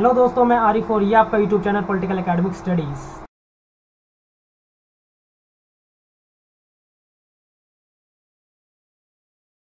Hello दोस्तों, मैं आरिफ और ये आपका YouTube channel political academic studies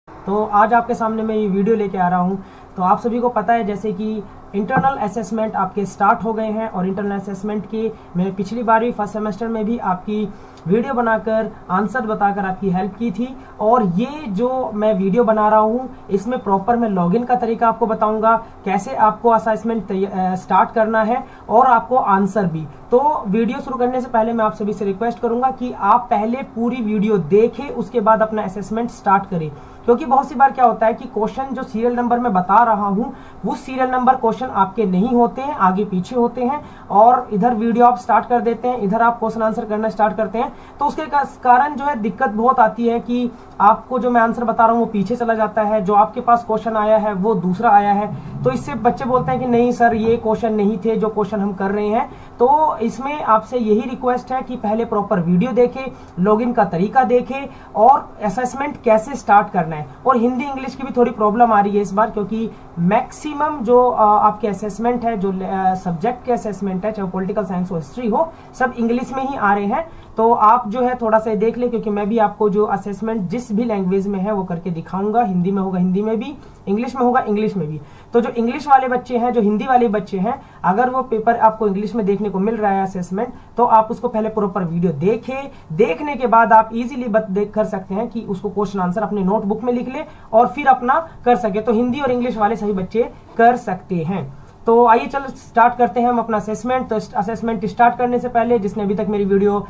तो आज आपके सामने मैं ये वीडियो लेके आ रहा हूँ। तो आप सभी को पता है, जैसे कि इंटरनल असेसमेंट आपके स्टार्ट हो गए हैं और इंटरनल असेसमेंट की, मैंने पिछली बार भी फ़र्स्ट सेमेस्टर में भी आपकी वीडियो बनाकर, आंसर बताकर आपकी हेल्प की थी। और ये जो मैं वीडियो बना रहा हूँ, इसमें प्रॉपर मैं लॉगिन का तरीका आपको बताऊँगा, कैसे आपको असेसमेंट स्टार्ट करना है और आपको आंसर भी। तो वीडियो शुरू करने से पहले मैं आप सभी से रिक्वेस्ट करूँगा कि आप पहले पूरी वीडियो देखें, उसके बाद अपना असेसमेंट स्टार्ट करें। क्योंकि बहुत सी बार क्या होता है कि क्वेश्चन जो सीरियल नंबर में बता रहा हूँ, वो सीरियल नंबर क्वेश्चन आपके नहीं होते हैं, आगे पीछे होते हैं। और इधर वीडियो आप स्टार्ट कर देते हैं, इधर आप क्वेश्चन आंसर करना स्टार्ट करते हैं। तो उसके कारण जो है, दिक्कत बहुत आती है कि आपको जो मैं आंसर बता रहा हूँ, वो पीछे चला जाता है, जो आपके पास क्वेश्चन आया है, वो दूसरा आया है। तो इससे बच्चे बोलते हैं कि नहीं सर, ये क्वेश्चन नहीं थे जो क्वेश्चन हम कर रहे हैं। तो इसमें आपसे यही रिक्वेस्ट है कि पहले प्रॉपर वीडियो देखें लॉगिन का तरीका देखें और असेसमेंट कैसे स्टार्ट करना है। और हिंदी इंग्लिश की भी थोड़ी प्रॉब्लम आ रही है इस बार, क्योंकि मैक्सिमम जो आपके असेसमेंट है, जो सब्जेक्ट के असेसमेंट है, चाहे पॉलिटिकल साइंस हो हिस्ट्री हो, सब इंग्लिश में ही आ रहे हैं। तो आप जो है थोड़ा सा देख ले, क्योंकि मैं भी आपको जो असेसमेंट जिस भी लैंग्वेज में है वो करके दिखाऊँगा। हिंदी में होगा, हिंदी में भी इंग्लिश में होगा इंग्लिश में भी। तो जो इंग्लिश वाले बच्चे हैं, जो हिंदी वाले बच्चे हैं, अगर वो पेपर आपको इंग्लिश में देखने को मिल रहा है असेसमेंट तो आप उसको पहले प्रॉपर वीडियो देखें। देखने के बाद आप इजीली देख, कर सकते हैं कि उसको क्वेश्चन आंसर अपने नोटबुक में लिख ले और फिर अपना कर सके। तो हिंदी और इंग्लिश वाले सभी बच्चे कर सकते हैं। तो आइए चलो स्टार्ट करते हैं हम अपना असेसमेंट तो असेसमेंट स्टार्ट करने से पहले, जिसने अभी तक मेरी वीडियो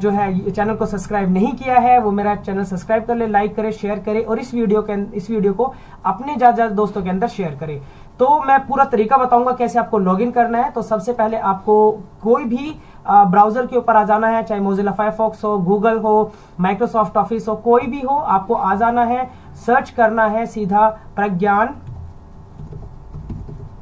जो है चैनल को सब्सक्राइब नहीं किया है, वो मेरा चैनल सब्सक्राइब कर ले लाइक करे शेयर करे और इस वीडियो के इस वीडियो को अपने ज़्यादा ज़्यादा दोस्तों के अंदर शेयर करे। तो मैं पूरा तरीका बताऊँगा कैसे आपको लॉगिन करना है। तो सबसे पहले आपको कोई भी ब्राउज़र के ऊपर आ जाना है, चाहे मोजिला फायरफॉक्स हो गूगल हो माइक्रोसॉफ्ट ऑफ़िस हो, कोई भी हो, आपको आ जाना है सर्च करना है सीधा Pragyan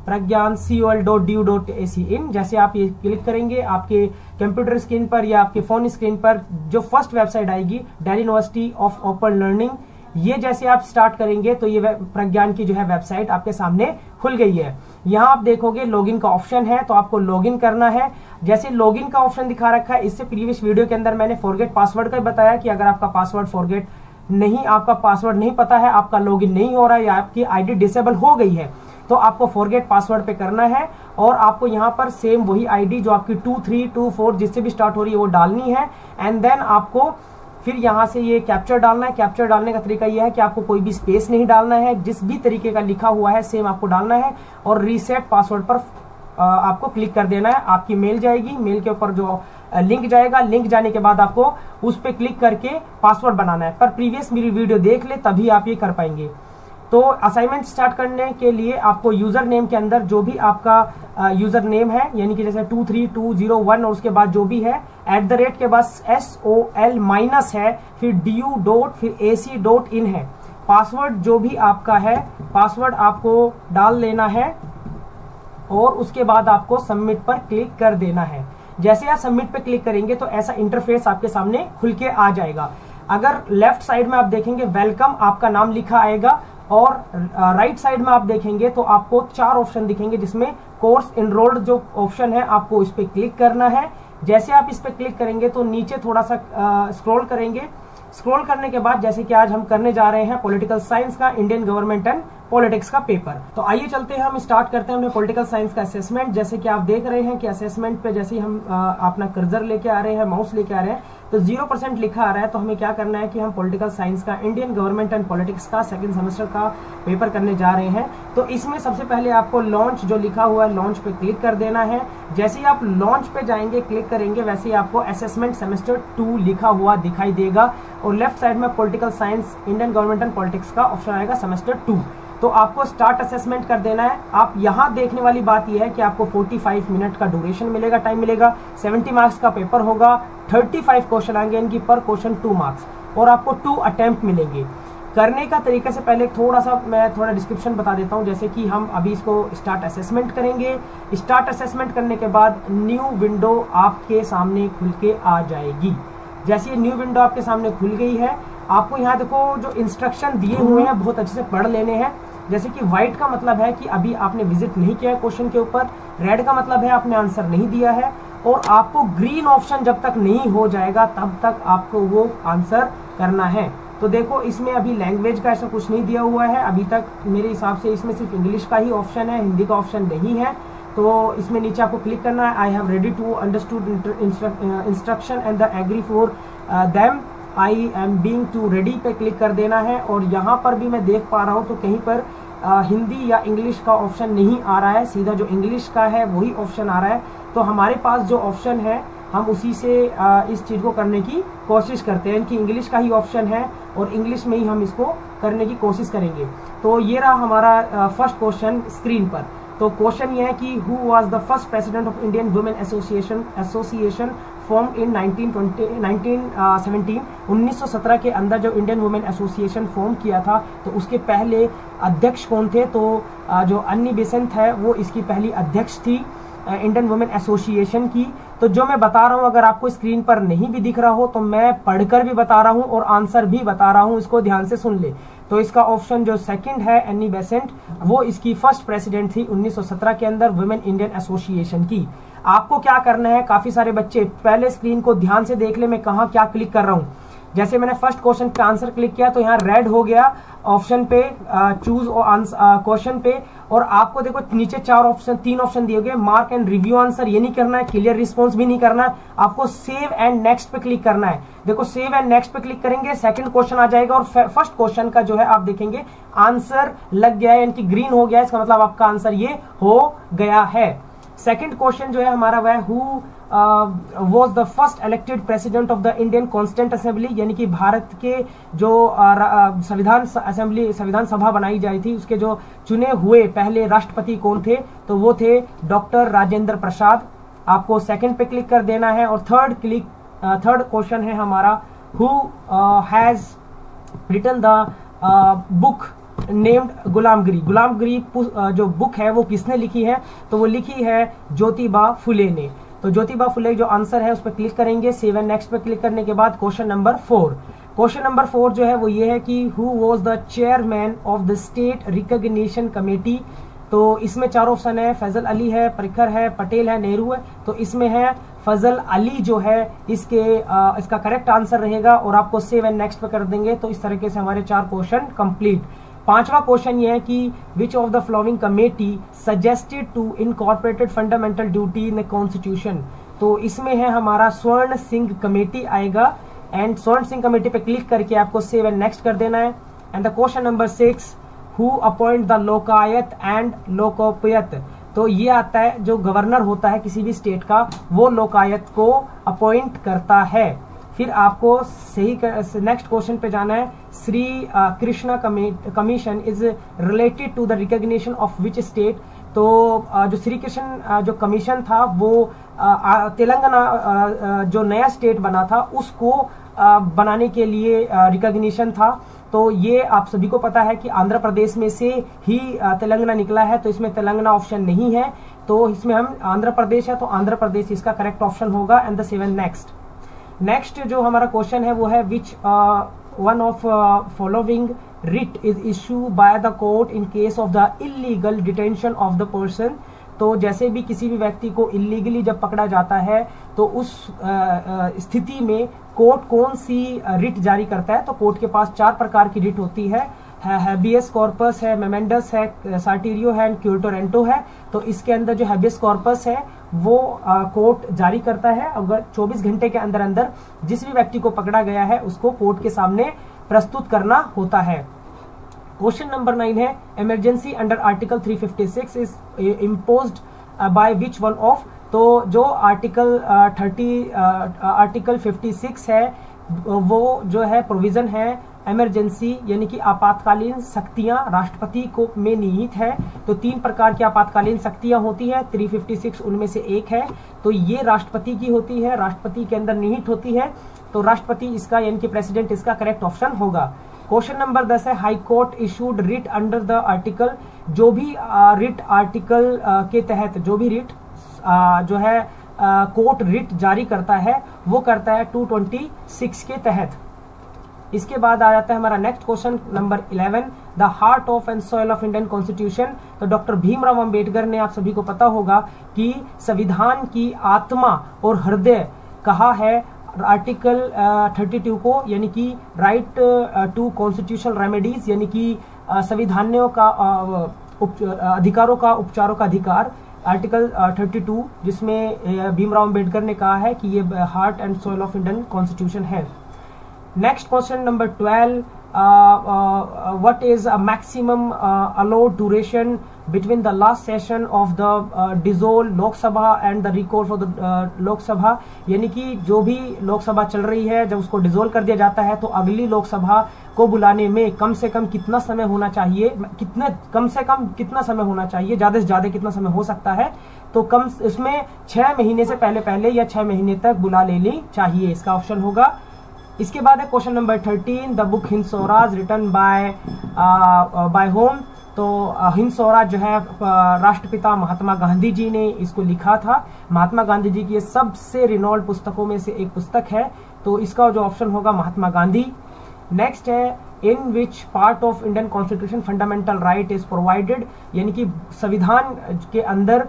Pragyan C O L dot D dot A C in. जैसे आप ये क्लिक करेंगे, आपके कंप्यूटर स्क्रीन पर या आपके फ़ोन स्क्रीन पर जो फ़र्स्ट वेबसाइट आएगी Delhi university of open learning, ये जैसे आप स्टार्ट करेंगे तो ये प्रज्ञान की जो है वेबसाइट आपके सामने खुल गई है। यहाँ आप देखोगे लॉगिन का ऑप्शन है तो आपको लॉगिन करना है। जैसे लॉगिन का ऑप्शन दिखा रखा है, इससे प्रीवियस वीडियो के अंदर मैंने फॉरगेट पासवर्ड का बताया कि अगर आपका पासवर्ड फॉरगेट नहीं, आपका पासवर्ड नहीं पता है, आपका लॉगिन नहीं हो रहा है, या आपकी आईडी डिसेबल हो गई है तो आपको फॉरगेट पासवर्ड पे करना है और आपको यहाँ पर सेम वही आईडी जो आपकी टू थ्री टू फोर जिससे भी स्टार्ट हो रही है, वो डालनी है। एंड देन आपको फिर यहाँ से ये कैप्चर डालना है। कैप्चर डालने का तरीका यह है कि आपको कोई भी स्पेस नहीं डालना है। जिस भी तरीके का लिखा हुआ है सेम आपको डालना है और रीसेट पासवर्ड पर आपको क्लिक कर देना है। आपकी मेल जाएगी। मेल के ऊपर जो लिंक जाएगा। लिंक जाने के बाद आपको उस पर क्लिक करके पासवर्ड बनाना है। पर प्रीवियस मेरी वीडियो देख ले, तभी आप ये कर पाएँगे। तो असाइनमेंट स्टार्ट करने के लिए आपको यूज़र नेम के अंदर जो भी आपका यूज़र नेम है, यानी कि जैसे two three two zero one और उसके बाद जो भी है एट द रेट के बाद एस ओ एल माइनस है, फिर डी यू डॉट फिर ए सी डॉट इन है। पासवर्ड जो भी आपका है पासवर्ड आपको डाल लेना है और उसके बाद आपको सबमिट पर क्लिक कर देना है। जैसे आप सबमिट पर क्लिक करेंगे तो ऐसा इंटरफेस आपके सामने खुल के आ जाएगा। अगर लेफ़्ट साइड में आप देखेंगे वेलकम आपका नाम लिखा आएगा और राइट साइड में आप देखेंगे तो आपको चार ऑप्शन दिखेंगे जिसमें कोर्स इनरोल्ड जो ऑप्शन है, आपको इस पर क्लिक करना है। जैसे आप इस पर क्लिक करेंगे तो नीचे थोड़ा सा स्क्रॉल करेंगे। स्क्रॉल करने के बाद जैसे कि आज हम करने जा रहे हैं पॉलिटिकल साइंस का इंडियन गवर्नमेंट एंड पॉलिटिक्स का पेपर तो आइए चलते हैं, हम स्टार्ट करते हैं अपने पॉलिटिकल साइंस का असेसमेंट जैसे कि आप देख रहे हैं कि असेसमेंट पे जैसे ही हम अपना कर्जर लेके आ रहे हैं माउस लेके आ रहे हैं तो ज़ीरो परसेंट लिखा आ रहा है तो हमें क्या करना है कि हम पॉलिटिकल साइंस का इंडियन गवर्नमेंट एंड पॉलिटिक्स का सेकंड सेमेस्टर का पेपर करने जा रहे हैं। तो इसमें सबसे पहले आपको लॉन्च जो लिखा हुआ है लॉन्च पे क्लिक कर देना है। जैसे ही आप लॉन्च पे जाएँगे क्लिक करेंगे, वैसे ही आपको असेसमेंट सेमेस्टर टू लिखा हुआ दिखाई देगा। और लेफ़्ट साइड में political science Indian government and politics का ऑप्शन आएगा सेमेस्टर टू तो आपको स्टार्ट असेसमेंट कर देना है। आप यहाँ देखने वाली बात यह है कि आपको 45 मिनट का ड्यूरेशन मिलेगा टाइम मिलेगा। 70 मार्क्स का पेपर होगा 35 क्वेश्चन आएँगे इनकी पर क्वेश्चन टू मार्क्स और आपको टू अटेम्प्ट मिलेंगे। करने का तरीका से पहले थोड़ा सा मैं थोड़ा डिस्क्रिप्शन बता देता हूँ, जैसे कि हम अभी इसको स्टार्ट असेसमेंट करेंगे। स्टार्ट असेसमेंट करने के बाद न्यू विंडो आपके सामने खुल के आ जाएगी। जैसे ये न्यू विंडो आपके सामने खुल गई है, आपको यहाँ देखो जो इंस्ट्रक्शन दिए हुए हैं, बहुत अच्छे से पढ़ लेने हैं। जैसे कि व्हाइट का मतलब है कि अभी आपने विज़िट नहीं किया है क्वेश्चन के ऊपर रेड का मतलब है आपने आंसर नहीं दिया है, और आपको ग्रीन ऑप्शन जब तक नहीं हो जाएगा, तब तक आपको वो आंसर करना है। तो देखो, इसमें अभी लैंग्वेज का ऐसा कुछ नहीं दिया हुआ है। अभी तक मेरे हिसाब से इसमें सिर्फ़ इंग्लिश का ही ऑप्शन है हिंदी का ऑप्शन नहीं है। तो इसमें नीचे आपको क्लिक करना है। I have ready to understood instruction and the agree for them I am being to ready पे क्लिक कर देना है और यहाँ पर भी मैं देख पा रहा हूँ तो कहीं पर आ, हिंदी या इंग्लिश का ऑप्शन नहीं आ रहा है। सीधा जो इंग्लिश का है वही ऑप्शन आ रहा है। तो हमारे पास जो ऑप्शन है हम उसी से आ, इस चीज़ को करने की कोशिश करते हैं। कि इंग्लिश का ही ऑप्शन है और इंग्लिश में ही हम इसको करने की कोशिश करेंगे। तो ये रहा हमारा फ़र्स्ट क्वेश्चन स्क्रीन पर। तो क्वेश्चन ये है कि who was the first president of Indian women association association form in 1920 1917 1917 के अंदर जो इंडियन वुमेन एसोसिएशन फॉर्म किया था तो उसके पहले अध्यक्ष कौन थे? तो uh, जो अन्नी बेसेंट है वो इसकी पहली अध्यक्ष थी इंडियन वुमेन एसोसिएशन की। तो जो मैं बता रहा हूँ, अगर आपको स्क्रीन पर नहीं भी दिख रहा हो तो मैं पढ़कर भी बता रहा हूँ और आंसर भी बता रहा हूँ, इसको ध्यान से सुन ले। तो इसका ऑप्शन जो सेकंड है एनी बेसेंट वो इसकी फ़र्स्ट प्रेसिडेंट थी 1917 के अंदर वुमेन इंडियन एसोसिएशन की। आपको क्या करना है, काफ़ी सारे बच्चे, पहले स्क्रीन को ध्यान से देख ले मैं कहा क्या क्लिक कर रहा हूँ। जैसे मैंने फ़र्स्ट क्वेश्चन पे आंसर क्लिक किया तो यहाँ रेड हो गया ऑप्शन पे चूज़ क्वेश्चन पे और आपको देखो, नीचे चार ऑप्शन तीन ऑप्शन दिए गए। मार्क एंड रिव्यू आंसर ये नहीं करना है क्लियर रिस्पॉन्स भी नहीं करना है। आपको सेव एंड नेक्स्ट पे क्लिक करना है। देखो सेव एंड नेक्स्ट पे क्लिक करेंगे सेकंड क्वेश्चन आ जाएगा और फ़र्स्ट क्वेश्चन का जो है, आप देखेंगे आंसर लग गया है, यानी ग्रीन हो गया इसका मतलब आपका आंसर ये हो गया है। सेकेंड क्वेश्चन जो है, हमारा वह who was the first elected president of the Indian constituent assembly यानी कि भारत के जो uh, संविधान असेंबली संविधान सभा बनाई जाई थी उसके जो चुने हुए पहले राष्ट्रपति कौन थे तो वो थे डॉक्टर राजेंद्र प्रसाद। आपको सेकंड पे क्लिक कर देना है और थर्ड क्लिक थर्ड क्वेश्चन है हमारा who has written the book named Gulamgiri Gulamgiri जो बुक है वो किसने लिखी है तो वो लिखी है ज्योतिबा फुले ने। तो ज्योतिबा फुले जो आंसर है उस पर क्लिक करेंगे। सेवन नेक्स्ट पे क्लिक करने के बाद question number four. Question number four जो है वो ये है कि who was the chairman of the state recognition committee तो इसमें चार ऑप्शन है। फैजल अली है परिकर है पटेल है नेहरू है। तो इसमें है फजल अली जो है इसके आ, इसका करेक्ट आंसर रहेगा और आपको सेव एंड नेक्स्ट पे कर देंगे। तो इस तरीके से हमारे चार क्वेश्चन कंप्लीट पांचवा क्वेश्चन ये है कि which of the following committee suggested to incorporated fundamental duty in the constitution तो इसमें है हमारा स्वर्ण सिंह कमेटी आएगा एंड स्वर्ण सिंह कमेटी पे क्लिक करके आपको सेव एंड नेक्स्ट कर देना है। And the question number six who appoint the Lokayat and लोकोपयत? तो ये आता है, जो गवर्नर होता है किसी भी स्टेट का, वो लोकायत को अपॉइंट करता है। फिर आपको सही नेक्स्ट क्वेश्चन पे जाना है। Shri Krishna commission is related to the recognition of which state तो जो श्री कृष्ण जो कमीशन था, वो तेलंगाना जो नया स्टेट बना था, उसको बनाने के लिए रिकग्निशन था। तो ये आप सभी को पता है कि आंध्र प्रदेश में से ही तेलंगाना निकला है तो इसमें तेलंगाना ऑप्शन नहीं है। तो इसमें हम आंध्र प्रदेश है तो आंध्र प्रदेश इसका करेक्ट ऑप्शन होगा। And the seven next next जो हमारा क्वेश्चन है वो है which one of following writ is issue by the court in case of the illegal detention of the person तो जैसे भी किसी भी व्यक्ति को इलीगली जब पकड़ा जाता है तो उस uh, uh, स्थिति में कोर्ट कौन सी रिट uh, जारी करता है? तो कोर्ट के पास चार प्रकार की रिट होती है। हैबियस कॉर्पस है मेमेंडस है सार्टीरियो है एंड क्यूटोरेंटो है। तो इसके अंदर जो हैबियस कॉर्पस है वो कोर्ट जारी करता है। अगर 24 घंटे के अंदर अंदर जिस भी व्यक्ति को पकड़ा गया है, उसको कोर्ट के सामने प्रस्तुत करना होता है। क्वेश्चन नंबर नाइन है emergency under article 356 is impose by which one of तो जो आर्टिकल थर्टी आर्टिकल 56 है वो जो है प्रोविज़न है इमरजेंसी यानी कि आपातकालीन शक्तियाँ राष्ट्रपति को में निहित है। तो तीन प्रकार की आपातकालीन शक्तियाँ होती है 356 उनमें से एक है। तो ये राष्ट्रपति की होती है, राष्ट्रपति के अंदर निहित होती है। तो राष्ट्रपति इसका, यानी कि प्रेसिडेंट इसका करेक्ट ऑप्शन होगा। क्वेश्चन नंबर दस है high court issued writ under the article जो भी रिट आर्टिकल के तहत, जो भी रिट जो है कोर्ट रिट जारी करता है, वो करता है 226 के तहत। इसके बाद आ जाता है हमारा next question number 11 the heart of and soil of Indian constitution तो डॉक्टर भीमराव अंबेडकर ने आप सभी को पता होगा कि संविधान की आत्मा और हृदय कहा है आर्टिकल थर्टी टू को, यानी कि राइट टू कॉन्स्टिट्यूशनल रेमेडीज यानी कि संविधानियों का अधिकारों का, उपचारों का अधिकार। आर्टिकल थर्टी टू जिसमें भीमराव अंबेडकर ने कहा है कि ये heart and soul of Indian constitution है। Next question number twelve what is a maximum uh, duration the last session of the uh, dissolved Lok Sabha and the recall for the uh, यानी कि जो भी लोकसभा चल रही है जब उसको डिजोल्व कर दिया जाता है तो अगली लोकसभा को बुलाने में कम से कम कितना समय होना चाहिए? कितने कम से कम कितना समय होना चाहिए? ज़्यादा से ज़्यादा कितना समय हो सकता है? तो कम इसमें छह महीने से पहले पहले या छह महीने तक बुला लेनी चाहिए। इसका ऑप्शन होगा। इसके बाद है question number thirteen the book Hind Swaraj written by by whom तो हिंद स्वराज जो है राष्ट्रपिता महात्मा गांधी जी ने इसको लिखा था। महात्मा गांधी जी की ये सबसे रिनोल्ड पुस्तकों में से एक पुस्तक है तो इसका जो ऑप्शन होगा महात्मा गांधी। नेक्स्ट है in which part of Indian constitution fundamental right is provided यानी कि संविधान के अंदर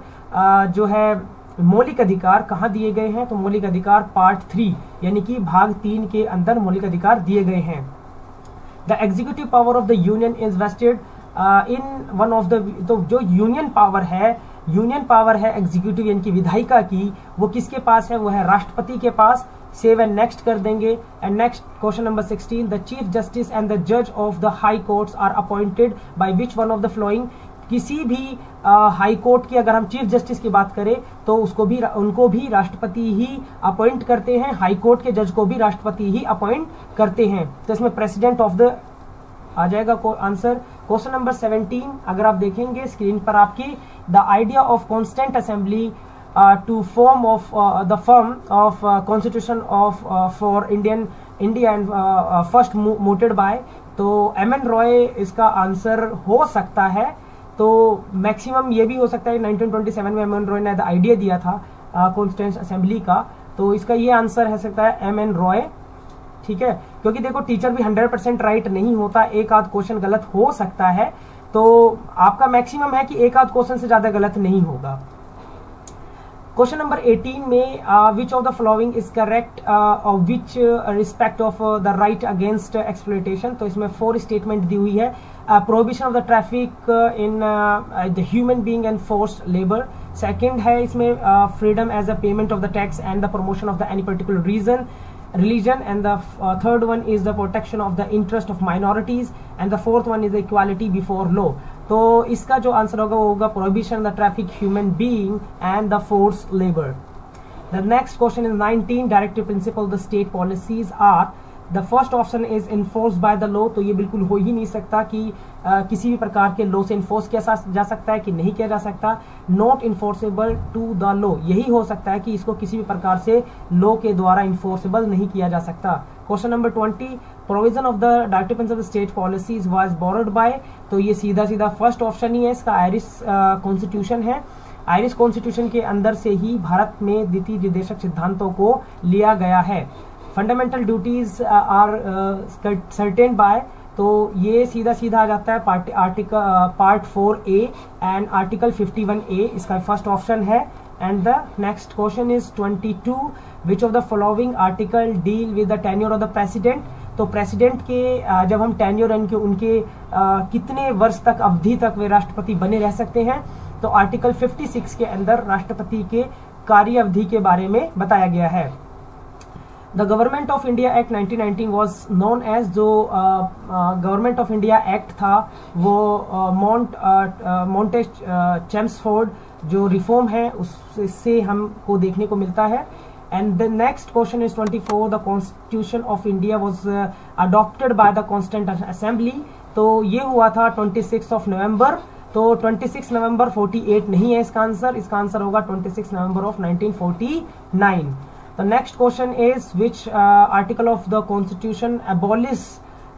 जो है, मौलिक अधिकार कहाँ दिए गए हैं? तो मौलिक अधिकार पार्ट थ्री यानी कि भाग तीन के अंदर मौलिक अधिकार दिए गए हैं। The executive power of the union is vested in one of the तो जो यूनियन पावर है यूनियन पावर है एग्जीक्यूटिव यानी कि विधायिका की, वो किसके पास है? वो है राष्ट्रपति के पास। सेव एंड नेक्स्ट कर देंगे। And next question number 16 the chief justice and the जज of the high courts are appointed by which one of the following किसी भी हाई कोर्ट की अगर हम चीफ जस्टिस की बात करें तो उसको भी, उनको भी राष्ट्रपति ही अपॉइंट करते हैं। हाई कोर्ट के जज को भी राष्ट्रपति ही अपॉइंट करते हैं। तो इसमें प्रेसिडेंट ऑफ़ द आ जाएगा आंसर क्वेश्चन नंबर 17 अगर आप देखेंगे स्क्रीन पर आपकी the idea of constituent assembly to form of the form of constitution of for Indian India and first mooted by तो एम एन रॉय इसका आंसर हो सकता है। तो मैक्सिमम ये भी हो सकता है 1927 में एम एन रॉय ने आइडिया दिया था कॉन्स्टेंट असेंबली का। तो इसका ये आंसर है सकता है एम एन रॉय ठीक है? क्योंकि देखो टीचर भी 100 परसेंट राइट नहीं होता, एक आध क्वेश्चन गलत हो सकता है तो आपका मैक्सिमम है कि एक आध क्वेश्चन से ज़्यादा गलत नहीं होगा। क्वेश्चन नंबर 18 में which of the following is correct with respect of the right against exploitation तो इसमें फोर स्टेटमेंट दी हुई है। Prohibition of the traffic in the human being and force labour second है, इसमें freedom as a payment of the tax and the promotion of the any particular reason religion and the uh, third one is the protection of the interest of minorities and the fourth one is the equality before law तो इसका जो answer होगा वो होगा prohibition the traffic human being and the force labour the next question is 19 directive principle the state policies are the first option is enforce by the law तो ये बिल्कुल हो ही नहीं सकता कि आ, किसी भी प्रकार के लॉ से इन्फोर्स किया जा सकता है कि नहीं किया जा सकता। Not enforceable to the law यही हो सकता है कि इसको किसी भी प्रकार से लॉ के द्वारा इन्फोर्सेबल नहीं किया जा सकता। Question number twenty provision of the directive of state policies was borrowed by तो ये सीधा सीधा फ़र्स्ट ऑप्शन ही है इसका आयरिस कॉन्स्टिट्यूशन है। आयरिस कॉन्स्टिट्यूशन के अंदर से ही भारत में द्वितीय निर्देशक सिद्धांतों को लिया गया है। Fundamental duties are certain by तो ये सीधा सीधा आ जाता है part article part four A and article fifty one A इसका फ़र्स्ट ऑप्शन है। And the next question is twenty two which of the following article deal with the tenure of the president तो president के uh, जब हम tenure उनके उनके uh, कितने वर्ष तक अवधि तक वे राष्ट्रपति बने रह सकते हैं? तो आर्टिकल 56 के अंदर राष्ट्रपति के कार्य अवधि के बारे में बताया गया है। The government of India act 1919 was known as जो गवर्नमेंट ऑफ़ इंडिया एक्ट था, वो माउंट माउंटेज चेम्सफोर्ड जो रिफॉर्म है, उससे हमको देखने को मिलता है। And the next question is 24 the constitution of India was adopted by the constituent assembly तो ये हुआ था 26 ऑफ़ नवंबर तो 26 नवंबर 48 नहीं है इसका आंसर इसका आंसर होगा 26 नवंबर of 1949 The next question is which uh, article of the constitution abolish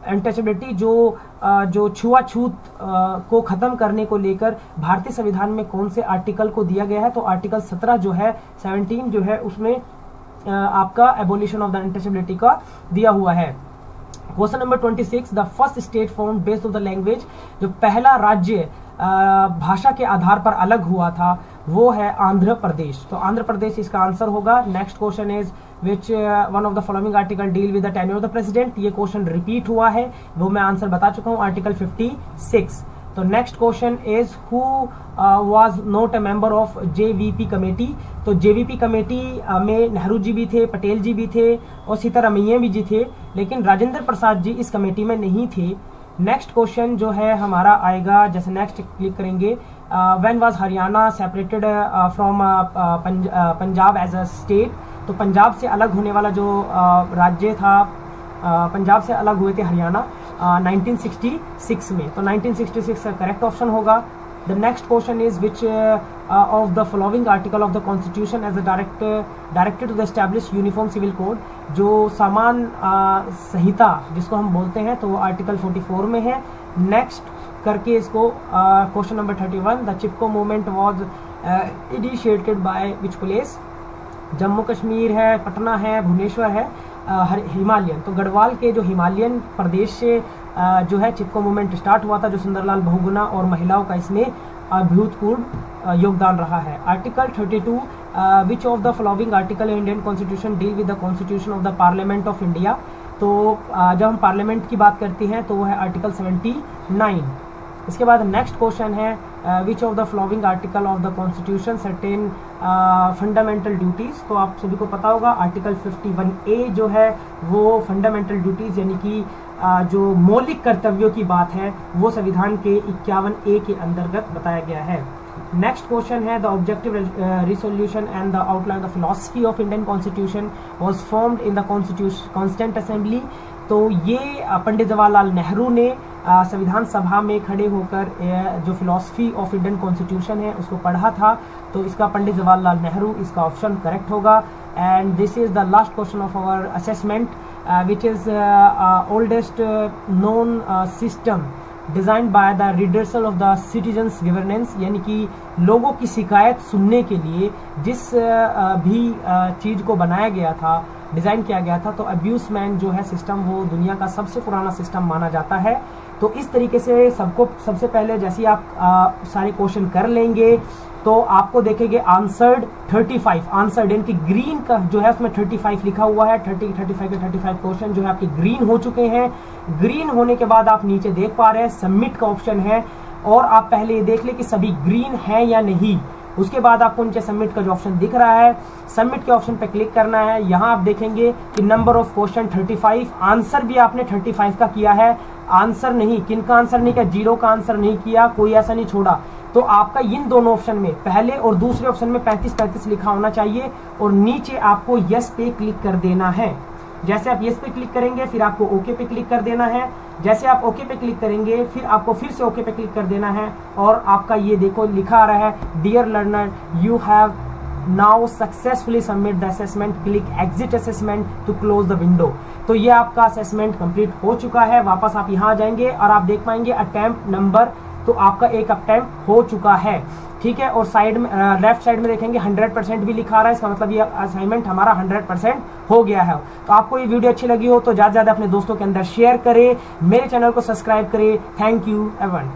untouchability जो uh, जो छुआछूत uh, को खत्म करने को लेकर भारतीय संविधान में कौन से आर्टिकल को दिया गया है? तो आर्टिकल 17 जो है 17 जो है उसमें uh, आपका एबोलिशन ऑफ़ द अनटचेबिलिटी का दिया हुआ है। Question number 26 the first state formed based of the language जो पहला राज्य भाषा के आधार पर अलग हुआ था। वो है आंध्र प्रदेश। तो आंध्र प्रदेश इसका आंसर होगा। Next question is which one of the following article deal with the tenure of the president ये क्वेश्चन रिपीट हुआ है। वो मैं आंसर बता चुका हूँ आर्टिकल 56 तो next question is who was not a member of JVP committee तो जेवीपी कमेटी uh, में नेहरू जी भी थे पटेल जी भी थे और सीतारमैया भी जी थे लेकिन राजेंद्र प्रसाद जी इस कमेटी में नहीं थे। नेक्स्ट क्वेश्चन जो है हमारा आएगा जैसे नेक्स्ट क्लिक करेंगे when was Haryana separated from Punjab as a state तो पंजाब से अलग होने वाला जो uh, राज्य था uh, पंजाब से अलग हुए थे हरियाणा 1966 में। तो 1966 का करेक्ट ऑप्शन होगा। The next question is which of the following article of the constitution as a direct directed to the establish uniform civil code जो समान uh, संहिता जिसको हम बोलते हैं तो आर्टिकल 44 में है। नेक्स्ट करके इसको question number 31 the Chipko movement was initiated by which place Jammu Kashmir है, पटना है, भुवनेश्वर है हिमालयन। तो गढ़वाल के जो हिमालयन प्रदेश से जो है चिपको मूवमेंट स्टार्ट हुआ था, जो सुंदरलाल बहुगुना और महिलाओं का इसमें अभूतपूर्व योगदान रहा है। Article 32 which of the following article Indian constitution deal with the constitution of the parliament of India तो जब हम पार्लियामेंट की बात करते हैं तो वो है आर्टिकल 79 इसके बाद नेक्स्ट क्वेश्चन है which of the following article of the constitution certain fundamental duties तो आप सभी को पता होगा आर्टिकल 51 ए जो है वो फंडामेंटल ड्यूटीज़ यानी कि uh, जो मौलिक कर्तव्यों की बात है वो संविधान के इक्यावन ए के अंतर्गत बताया गया है। नेक्स्ट क्वेश्चन है the objective resolution and the outline the philosophy of Indian constitution was formed in the constitution constituent assembly तो ये पंडित जवाहरलाल नेहरू ने संविधान सभा में खड़े होकर जो फिलोसफी ऑफ़ इंडियन कॉन्स्टिट्यूशन है, उसको पढ़ा था तो इसका पंडित जवाहरलाल नेहरू इसका ऑप्शन करेक्ट होगा। And this is the last question of our assessment which is oldest known system design by the redressal of the citizens governance यानी कि लोगों की शिकायत सुनने के लिए जिस भी चीज़ को बनाया गया था, डिज़ाइन किया गया था तो अब्यूज मैन जो है सिस्टम वो दुनिया का सबसे पुराना सिस्टम माना जाता है। तो इस तरीके से सबको सबसे पहले जैसे आप आ, सारे क्वेश्चन कर लेंगे तो आपको देखेंगे आंसर्ड 35 आंसर्ड यानी ग्रीन का जो है उसमें 35 लिखा हुआ है. 30 35 के 35 क्वेश्चन जो है आपके ग्रीन हो चुके हैं. ग्रीन होने के बाद आप नीचे देख पा रहे हैं सबमिट का ऑप्शन है. और आप पहले ये देख ले कि सभी ग्रीन है या नहीं. उसके बाद आपको नीचे सबमिट का जो ऑप्शन दिख रहा है सबमिट के ऑप्शन पर क्लिक करना है. यहाँ आप देखेंगे कि नंबर ऑफ़ क्वेश्चन 35 आंसर भी आपने 35 का किया है. आंसर नहीं, किन का आंसर नहीं किया? ज़ीरो का आंसर नहीं किया, कोई ऐसा नहीं छोड़ा। तो आपका इन दोनों ऑप्शन में, पहले और दूसरे ऑप्शन में 35 35 लिखा होना चाहिए और नीचे आपको यस पे क्लिक कर देना है। जैसे आप यस पे क्लिक करेंगे, फिर आपको ओके पे क्लिक कर देना है। जैसे आप ओके पे क्लिक करेंगे, फिर आपको फिर से ओके पे क्लिक कर देना है। और आपका ये देखो, लिखा आ रहा है dear learner you have now successfully submit the assessment click exit assessment to close the window तो ये आपका असेसमेंट कंप्लीट हो चुका है, वापस आप यहाँ जाएँगे और आप देख पाएँगे अटेम्प्ट नंबर तो आपका एक अटेम्प्ट हो चुका है। ठीक है, और साइड में लेफ़्ट साइड में देखेंगे 100 परसेंट भी लिखा रहा है, इसका मतलब ये असाइनमेंट हमारा 100 परसेंट हो गया है। तो आपको ये वीडियो अच्छी लगी हो तो ज़्यादा ज़्यादा अपने दोस्तों के अंदर शेयर करें, मेरे चैनल को सब्सक्राइब करें। Thank you Avon